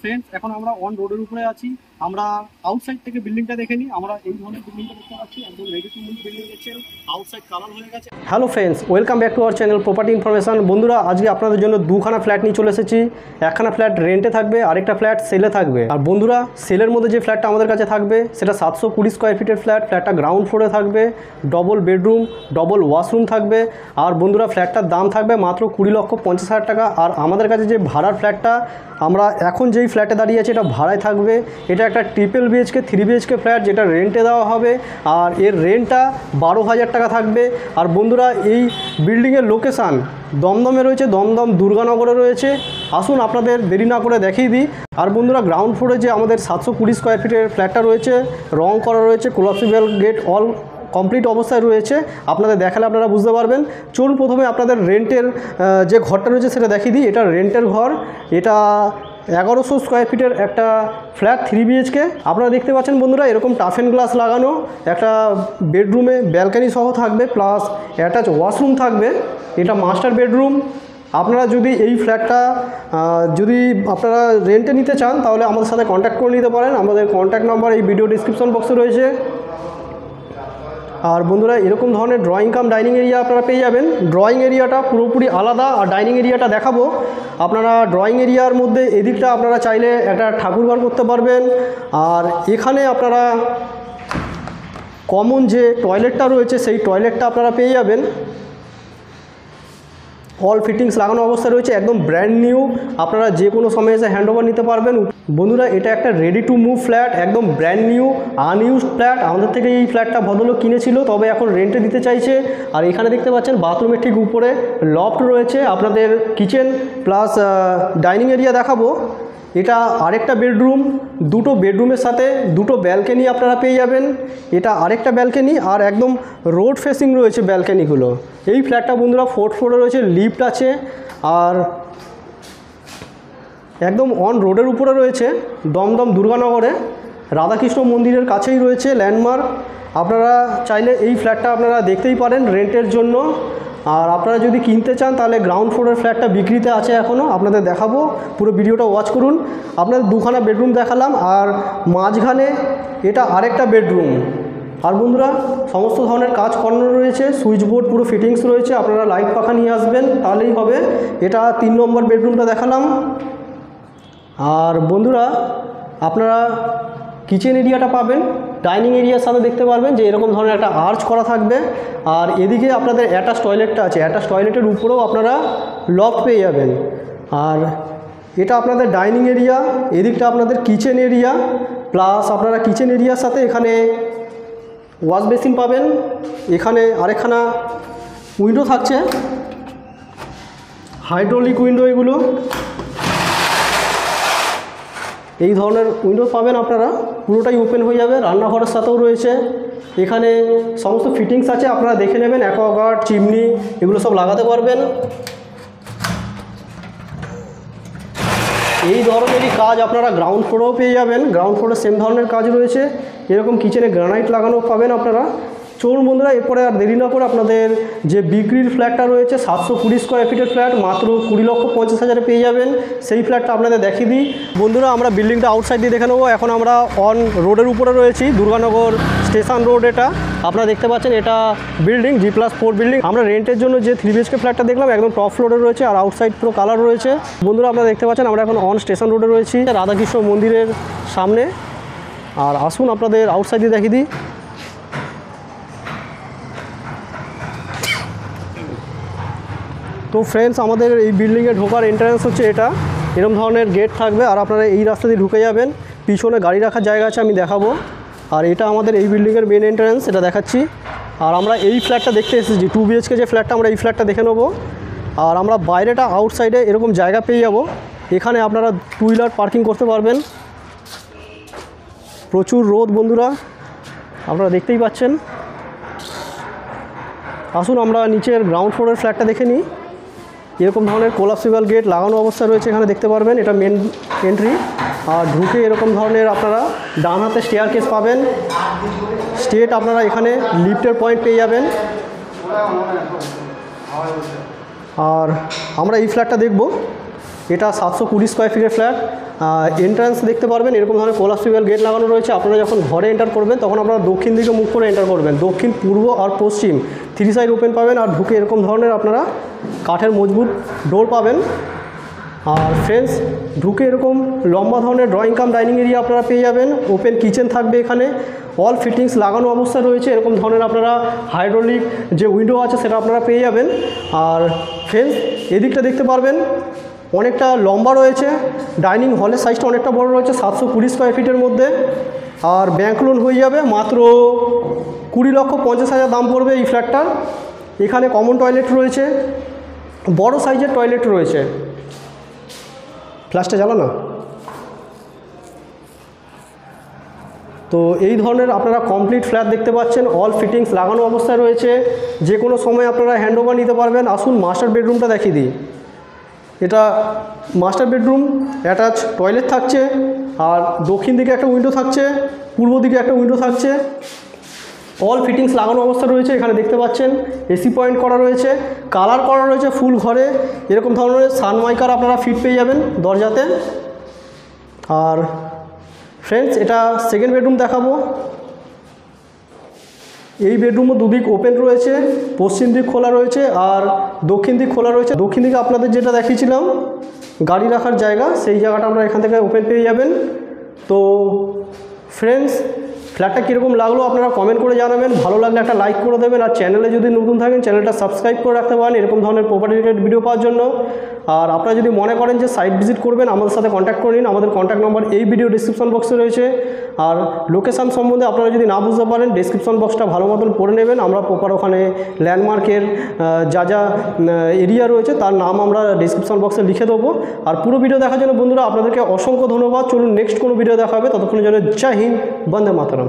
Friends এখন আমরা on রোডের উপরে আছি। আমরা আউটসাইড থেকে বিল্ডিংটা দেখে নিই। আমরা এই ধরনের বিল্ডিংটা দেখতে পাচ্ছি। একদম রেডি টু মুভ বিল্ডিং দেখছেন আউটসাইড কালার হয়ে গেছে। Hello friends welcome back to our channel property information বন্ধুরা, আজকে আপনাদের জন্য দুখানা ফ্ল্যাট নিয়ে চলে এসেছি। একখানা ফ্ল্যাট রেন্টে থাকবে, আরেকটা ফ্ল্যাট সেলে থাকবে। আর বন্ধুরা সেলের মধ্যে যে ফ্ল্যাটটা আমাদের কাছে থাকবে, সেটা সাতশো কুড়ি স্কোয়ার ফিটের ফ্ল্যাট ফ্ল্যাটটা গ্রাউন্ড ফ্লোরে থাকবে ডবল বেডরুম ডবল ওয়াশরুম থাকবে। আর বন্ধুরা ফ্ল্যাটটার দাম থাকবে মাত্র কুড়ি লক্ষ পঞ্চাশ হাজার টাকা। আর আমাদের কাছে যে ভাড়ার ফ্ল্যাটটা আমরা এখন যেই ফ্ল্যাটে দাঁড়িয়ে আছি, এটা ভাড়ায় থাকবে। এটা একটা triple BHK three BHK flat যেটা রেন্টে দেওয়া হবে। আর এর রেন্টটা বারো হাজার টাকা থাকবে। আর বন্ধুরা, এই বিল্ডিংয়ের লোকেশান দমদমে রয়েছে, দমদম দুর্গানগরে রয়েছে। আসুন আপনাদের দেরি না করে দেখিয়ে দিই। আর বন্ধুরা গ্রাউন্ড ফ্লোরে যে আমাদের সাতশো কুড়ি স্কোয়ার ফিটের ফ্ল্যাটটা রয়েছে, রং করা রয়েছে কোলাপসিবল গেট অল কমপ্লিট অবস্থায় রয়েছে। আপনাদের দেখালে আপনারা বুঝতে পারবেন। চলুন প্রথমে আপনাদের রেন্টের যে ঘরটা রয়েছে সেটা দেখিয়ে দিই। এটা রেন্টের ঘর। এটা এগারোশো স্কোয়ার ফিটের একটা ফ্ল্যাট থ্রি বিএইচকে আপনারা দেখতে পাচ্ছেন বন্ধুরা, এরকম টাফেন গ্লাস লাগানো, একটা বেডরুমে ব্যালকানি সহ থাকবে প্লাস অ্যাটাচ ওয়াশরুম থাকবে, এটা মাস্টার বেডরুম আপনারা যদি এই ফ্ল্যাটটা যদি আপনারা রেন্টে নিতে চান, তাহলে আমাদের সাথে কন্ট্যাক্ট করে নিতে পারেন। আমাদের কন্ট্যাক্ট নাম্বার এই ভিডিও ডিসক্রিপশন বক্সে রয়েছে। আর বন্ধুরা, এরকম ধরনের ড্রয়িং কাম ডাইনিং এরিয়া আপনারা পেয়ে যাবেন। ড্রয়িং এরিয়াটা পুরোপুরি আলাদা আর ডাইনিং এরিয়াটা দেখাবো। আপনারা ড্রয়িং এরিয়ার মধ্যে এদিকটা আপনারা চাইলে একটা ঠাকুর ঠাকুরঘর করতে পারবেন। আর এখানে আপনারা কমন যে টয়লেটটা রয়েছে, সেই টয়লেটটা আপনারা পেয়ে যাবেন। অল ফিটিংস লাগানো অবস্থা রয়েছে, একদম ব্র্যান্ড নিউ আপনারা যে কোনো সময় এসে হ্যান্ড ওভার নিতে পারবেন। বন্ধুরা, এটা একটা রেডি টু মুভ ফ্ল্যাট একদম ব্র্যান্ড নিউ আনইউজ ফ্ল্যাট আমাদের থেকে এই ফ্ল্যাটটা ভদ্রলোক কিনেছিল, তবে এখন রেন্টে দিতে চাইছে। আর এখানে দেখতে পাচ্ছেন বাথরুমের ঠিক উপরে লফট রয়েছে। আপনাদের কিচেন প্লাস ডাইনিং এরিয়া দেখাবো। এটা আরেকটা বেডরুম, দুটো বেডরুমের সাথে দুটো ব্যালকনি আপনারা পেয়ে যাবেন। এটা আরেকটা ব্যালকনি আর একদম রোড ফেসিং রয়েছে ব্যালকনিগুলো। এই ফ্ল্যাটটা বন্ধুরা ফোর্থ ফ্লোরে রয়েছে, লিফট আছে আর একদম অন রোডের উপরে রয়েছে দমদম দুর্গানগরে। রাধাকৃষ্ণ মন্দিরের কাছেই রয়েছে ল্যান্ডমার্ক। আপনারা চাইলে এই ফ্ল্যাটটা আপনারা দেখতেই পারেন রেন্টের জন্য। আর আপনারা যদি কিনতে চান, তাহলে গ্রাউন্ড ফ্লোরের ফ্ল্যাটটা বিক্রিতে আছে এখনও আপনাদের দেখাবো। পুরো ভিডিওটা ওয়াচ করুন। আপনাদের দুখানা বেডরুম দেখালাম, আর মাঝখানে এটা আরেকটা বেডরুম আর বন্ধুরা, সমস্ত ধরনের কাজ করানো রয়েছে সুইচ বোর্ড পুরো ফিটিংস রয়েছে। আপনারা লাইট পাখা নিয়ে আসবেন, তাহলেই হবে। এটা তিন নম্বর বেডরুমটা দেখালাম। আর বন্ধুরা, আপনারা কিচেন এরিয়াটা পাবেন। ডাইনিং এরিয়ার সাথে দেখতে পারবেন যে এরকম ধরনের একটা আর্চ করা থাকবে। আর এদিকে আপনাদের অ্যাটাচ টয়লেটটা আছে। অ্যাটাচ টয়লেটের উপরেও আপনারা লফট পেয়ে যাবেন। আর এটা আপনাদের ডাইনিং এরিয়া, এদিকটা আপনাদের কিচেন এরিয়া, প্লাস আপনারা কিচেন এরিয়ার সাথে এখানে ওয়াশ বেসিন পাবেন। এখানে আরেকখানা উইন্ডো থাকছে। হাইড্রোলিক উইন্ডো এগুলো। এই ধরনের উইন্ডো পাবেন আপনারা। পুরোটাই ওপেন হয়ে যাবে। রান্নাঘরের সাথেও রয়েছে। এখানে সমস্ত ফিটিংস আছে, আপনারা দেখে নেবেন। অ্যাকোয়াগার্ড চিমনি এগুলো সব লাগাতে পারবেন। এই ধরনেরই কাজ আপনারা গ্রাউন্ড ফ্লোরেও পেয়ে যাবেন। গ্রাউন্ড ফ্লোরে সেম ধরনের কাজ রয়েছে। এরকম কিচেনে গ্রানাইট লাগানো পাবেন আপনারা। চলুন বন্ধুরা, এরপরে আর দেরি না করে আপনাদের যে বিক্রির ফ্ল্যাটটা রয়েছে, সাতশো কুড়ি স্কোয়ার ফিটের ফ্ল্যাট মাত্র কুড়ি লক্ষ পঞ্চাশ হাজারে পেয়ে যাবেন। সেই ফ্ল্যাটটা আপনাদের দেখিয়ে দিই। বন্ধুরা, আমরা বিল্ডিংটা আউটসাইড দিয়ে দেখে নেব। এখন আমরা অন রোডের উপরে রয়েছি, দুর্গানগর স্টেশন রোড এটা। আপনারা দেখতে পাচ্ছেন, এটা building G plus four building আমরা রেন্টের জন্য যে থ্রি বিএচকে ফ্ল্যাটটা দেখলাম, একদম টপ ফ্লোরে রয়েছে, আর আউটসাইড পুরো কালার রয়েছে। বন্ধুরা, আপনারা দেখতে পাচ্ছেন, আমরা এখন অন স্টেশন রোডে রয়েছি, রাধাকৃষ্ণ মন্দিরের সামনে। আর আসুন আপনাদের আউটসাইড দিয়ে দেখিয়ে দিই। তো ফ্রেন্ডস আমাদের এই বিল্ডিংয়ে ঢোকার এন্ট্রান্স হচ্ছে এটা। এরকম ধরনের গেট থাকবে আর আপনারা এই রাস্তা দিয়ে ঢুকে যাবেন। পিছনে গাড়ি রাখার জায়গা আছে, আমি দেখাবো। আর এটা আমাদের এই বিল্ডিংয়ের মেন এন্ট্রান্স এটা দেখাচ্ছি। আর আমরা এই ফ্ল্যাটটা দেখতে এসেছি টু বিএচকে যে ফ্ল্যাটটা আমরা এই ফ্ল্যাটটা দেখে নেব। আর আমরা বাইরেটা আউটসাইডে এরকম জায়গা পেয়ে যাব। এখানে আপনারা টু হুইলার পার্কিং করতে পারবেন। প্রচুর রোদ, বন্ধুরা। আপনারা দেখতেই পাচ্ছেন। আসুন, আমরা নিচের গ্রাউন্ড ফ্লোরের ফ্ল্যাটটা দেখে নিই। এরকম ধরনের কোলাপসিবল গেট লাগানো অবস্থা রয়েছে এখানে দেখতে পারবেন। এটা মেন এন্ট্রি আর ঢুকে এরকম ধরনের আপনারা ডান হাতে স্টেয়ার কেস পাবেন। স্টেট আপনারা এখানে লিফটের পয়েন্ট পেয়ে যাবেন। আর আমরা এই ফ্ল্যাটটা দেখব। এটা সাতশো কুড়ি স্কোয়ার ফিটের ফ্ল্যাট এন্ট্রান্স দেখতে পারবেন, এরকম ধরনের কোলাস্ট্রিক্যাল গেট লাগানো রয়েছে। আপনারা যখন ঘরে এন্টার করবেন, তখন আপনারা দক্ষিণ দিকে মুখ করে এন্টার করবেন। দক্ষিণ, পূর্ব আর পশ্চিম। থ্রি সাইড ওপেন পাবেন আর ঢুকে এরকম ধরনের আপনারা কাঠের মজবুত ডোর পাবেন। আর ফ্রেন্ডস ঢুকে এরকম লম্বা ধরনের ড্রয়িং কাম ডাইনিং এরিয়া আপনারা পেয়ে যাবেন। ওপেন কিচেন থাকবে এখানে। অল ফিটিংস লাগানো অবস্থায় রয়েছে। এরকম ধরনের আপনারা হাইড্রোলিক যে উইন্ডো আছে, সেটা আপনারা পেয়ে যাবেন। আর ফ্রেন্ডস এদিকটা দেখতে পারবেন। অনেকটা লম্বা রয়েছে ডাইনিং হলের সাইজটা অনেকটা বড় রয়েছে, সাতশো কুড়ি স্কোয়ার ফিটের মধ্যে। আর ব্যাংক লোন হয়ে যাবে মাত্র কুড়ি লক্ষ পঞ্চাশ হাজার দাম পড়বে এই ফ্ল্যাটটার এখানে কমন টয়লেট রয়েছে, বড় সাইজের টয়লেট রয়েছে। ফ্ল্যাশটা জ্বালো না। তো এই ধরনের আপনারা কমপ্লিট ফ্ল্যাট দেখতে পাচ্ছেন অল ফিটিংস লাগানো অবস্থায় রয়েছে। যে কোনো সময় আপনারা হ্যান্ড ওভার নিতে পারবেন। আসুন মাস্টার বেডরুমটা দেখিয়ে দিই। এটা মাস্টার বেডরুম অ্যাটাচ টয়লেট থাকছে, আর দক্ষিণ দিকে একটা উইন্ডো থাকছে, পূর্ব দিকে একটা উইন্ডো থাকছে। অল ফিটিংস লাগানো অবস্থা রয়েছে, এখানে দেখতে পাচ্ছেন। এসি পয়েন্ট করা রয়েছে কালার করা রয়েছে ফুল ঘরে। এরকম ধরনের সানমাইকার আপনারা ফিট পেয়ে যাবেন দরজাতে। আর ফ্রেন্ডস এটা সেকেন্ড বেডরুম দেখাবো। এই বেডরুমও দুদিক ওপেন রয়েছে, পশ্চিম দিক খোলা রয়েছে আর দক্ষিণ দিক খোলা রয়েছে। দক্ষিণ দিকে আপনাদের যেটা দেখিয়েছিলাম, গাড়ি রাখার জায়গা, সেই জায়গাটা আপনারা এখান থেকে ওপেন পেয়ে যাবেন। তো ফ্রেন্ডস ফ্ল্যাটটা কীরকম লাগল আপনারা কমেন্ট করে জানাবেন। ভালো লাগলে একটা লাইক করে দেবেন আর চ্যানেলে যদি নতুন থাকেন চ্যানেলটা সাবস্ক্রাইব করে রাখতে পারেন। এরকম ধরনের প্রপার্টি রিলেটেড ভিডিও পাওয়ার জন্য। আর আপনারা যদি মনে করেন যে সাইট ভিজিট করবেন, আমাদের সাথে কন্ট্যাক্ট করে নিন। আমাদের কন্ট্যাক্ট নম্বর এই ভিডিও ডিসক্রিপশন বক্সে রয়েছে। আর লোকেশান সম্বন্ধে আপনারা যদি না বুঝতে পারেন ডিসক্রিপশন বক্সটা ভালো মতন পড়ে নেবেন। আমরা প্রপার ওখানে ল্যান্ডমার্কের যা যা এরিয়া রয়েছে, তার নাম আমরা ডিসক্রিপশন বক্সে লিখে দেবো। আর পুরো ভিডিও দেখার জন্য বন্ধুরা, আপনাদেরকে অসংখ্য ধন্যবাদ। চলুন নেক্সট কোনো ভিডিও দেখা হবে। ততক্ষণের জন্য জয় হিন্দ, বন্দে মাতারাম।